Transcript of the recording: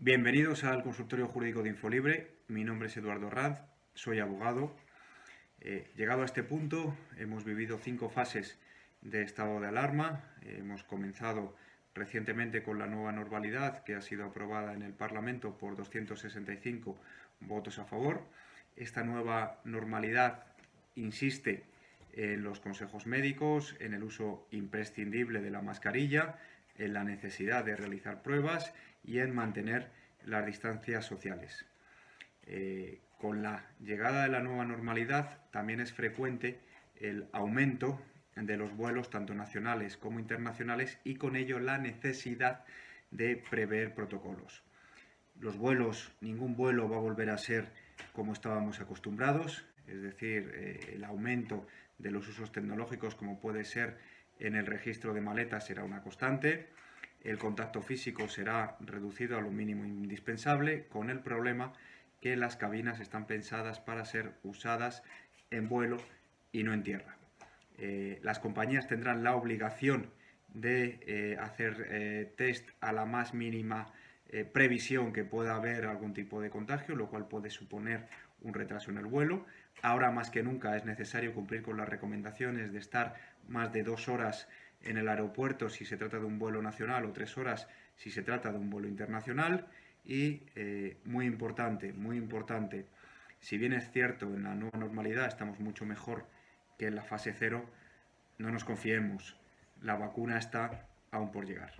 Bienvenidos al consultorio jurídico de Infolibre. Mi nombre es Eduardo Ranz, soy abogado. Eh, llegado a este punto, hemos vivido cinco fases de estado de alarma. hemos comenzado recientemente con la nueva normalidad que ha sido aprobada en el Parlamento por 265 votos a favor. Esta nueva normalidad insiste en los consejos médicos, en el uso imprescindible de la mascarilla, en la necesidad de realizar pruebas y en mantener las distancias sociales. Eh, con la llegada de la nueva normalidad también es frecuente el aumento de los vuelos tanto nacionales como internacionales y con ello la necesidad de prever protocolos. Los vuelos, ningún vuelo va a volver a ser como estábamos acostumbrados, es decir, eh, el aumento de los usos tecnológicos como puede ser en el registro de maletas será una constante, el contacto físico será reducido a lo mínimo indispensable, con el problema que las cabinas están pensadas para ser usadas en vuelo y no en tierra. Eh, las compañías tendrán la obligación de eh, hacer eh, test a la más mínima previsión que pueda haber algún tipo de contagio, lo cual puede suponer un retraso en el vuelo. Ahora más que nunca es necesario cumplir con las recomendaciones de estar más de dos horas en el aeropuerto si se trata de un vuelo nacional o tres horas si se trata de un vuelo internacional. Y eh, muy importante, muy importante, si bien es cierto en la nueva normalidad estamos mucho mejor que en la fase cero, no nos confiemos, la vacuna está aún por llegar.